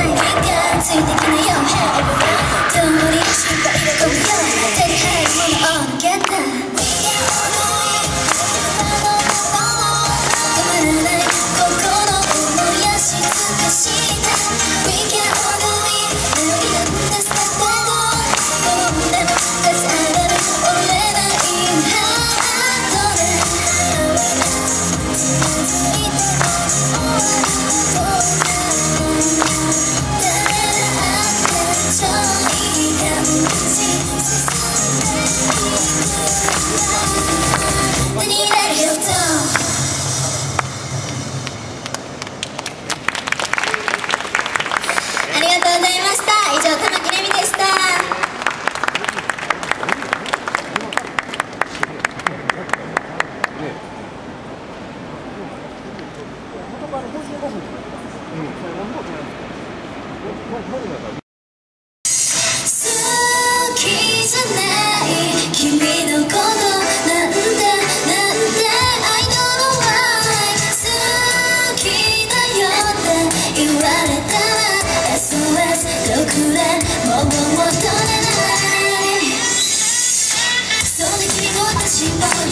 난 같은 느낌의 영향을 동물이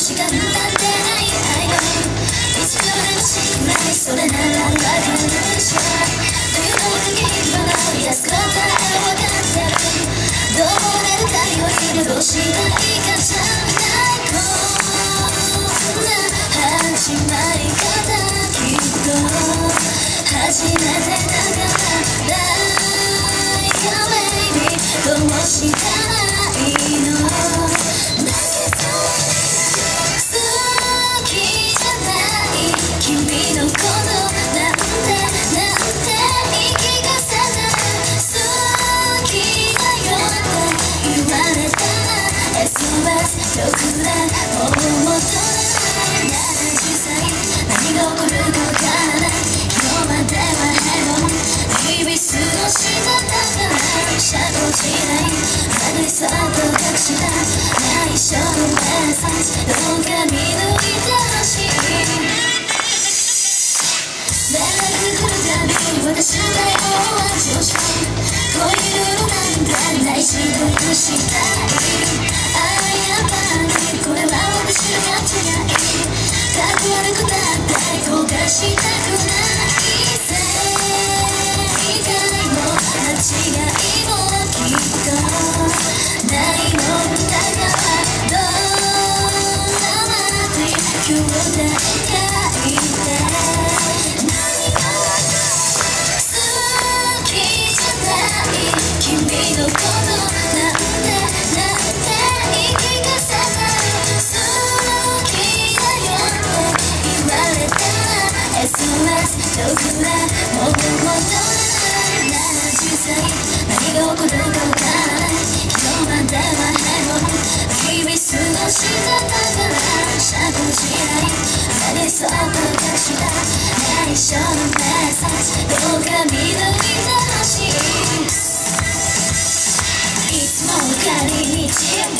しかないシャドウ時代軽さと隠した内緒のマッサージどうか見抜いてほしい誰が来るたび私の対応は常識恋なんだ大事したいああやっぱりこれは私の違いかるこ悪くなって後悔したくない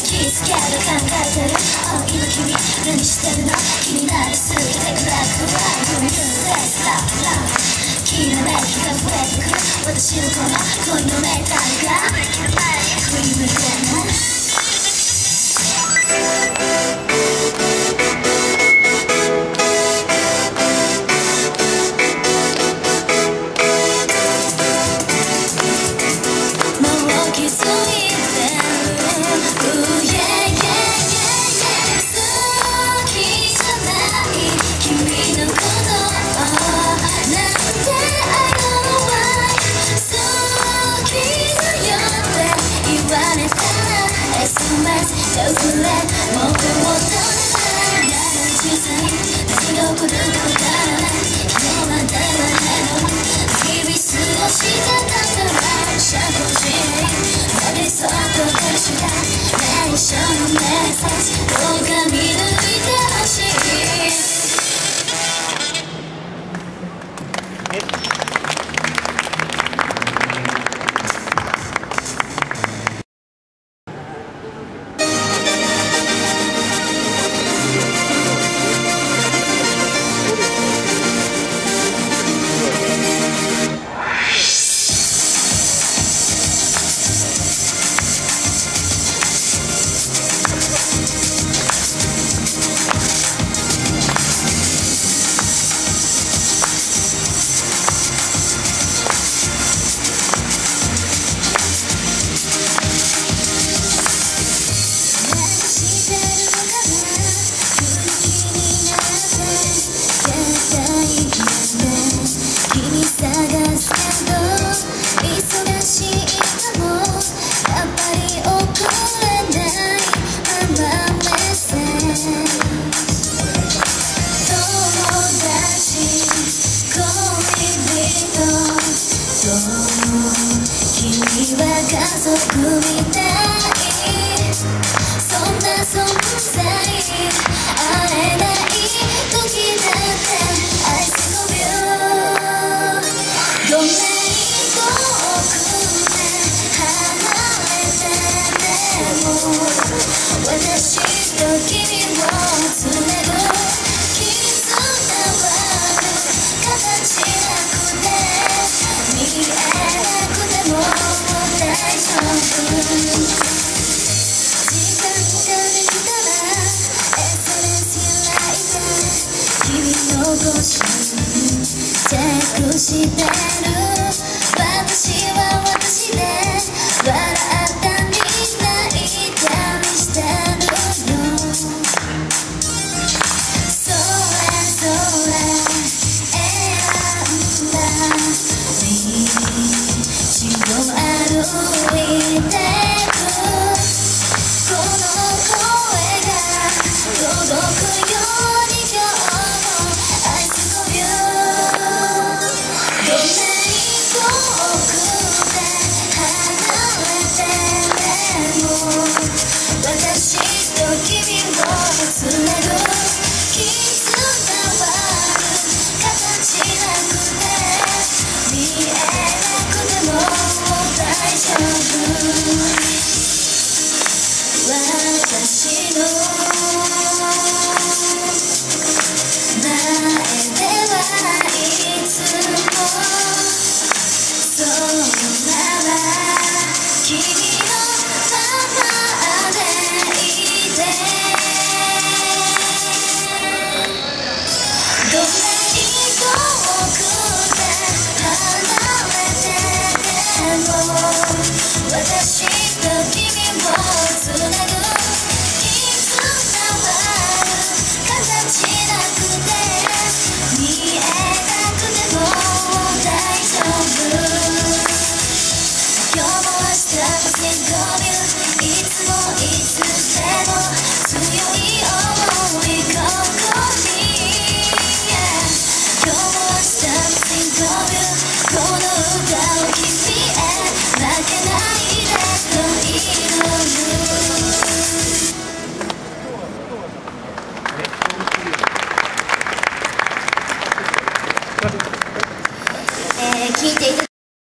気付ける考えてる、今君何してるの気になりすぎて暗ラックドラ knew this きが増えてく私のこの恋のメタルが Dream な Just let so gloomy day. 少しチェックしてる。